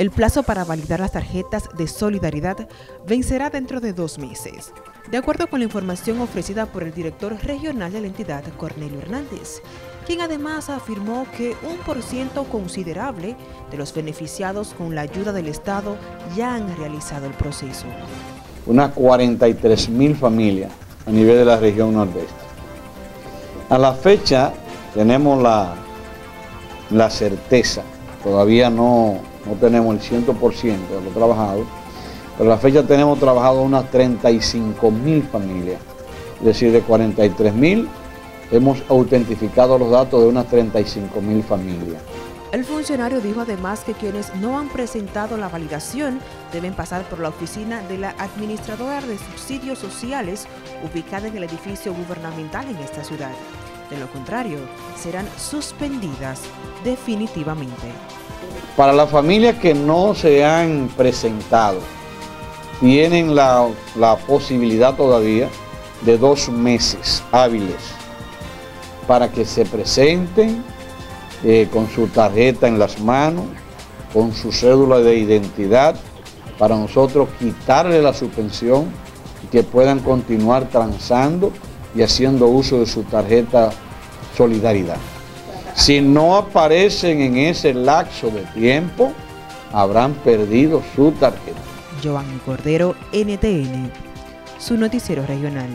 El plazo para validar las tarjetas de solidaridad vencerá dentro de dos meses. De acuerdo con la información ofrecida por el director regional de la entidad, Cornelio Hernández, quien además afirmó que un por ciento considerable de los beneficiados con la ayuda del Estado ya han realizado el proceso. Unas 43 mil familias a nivel de la región nordeste. A la fecha tenemos la, la certeza, todavía no, no tenemos el 100% de lo trabajado, pero a la fecha tenemos trabajado unas 35 mil familias, es decir, de 43 mil hemos autentificado los datos de unas 35 mil familias. El funcionario dijo además que quienes no han presentado la validación deben pasar por la oficina de la Administradora de Subsidios Sociales ubicada en el edificio gubernamental en esta ciudad. De lo contrario, serán suspendidas definitivamente. Para las familias que no se han presentado, tienen la, la posibilidad todavía de dos meses hábiles para que se presenten eh, con su tarjeta en las manos, con su cédula de identidad, para nosotros quitarle la suspensión y que puedan continuar transando y haciendo uso de su tarjeta solidaridad. Si no aparecen en ese lapso de tiempo, habrán perdido su tarjeta. Giovanni Cordero, NTN, su noticiero regional.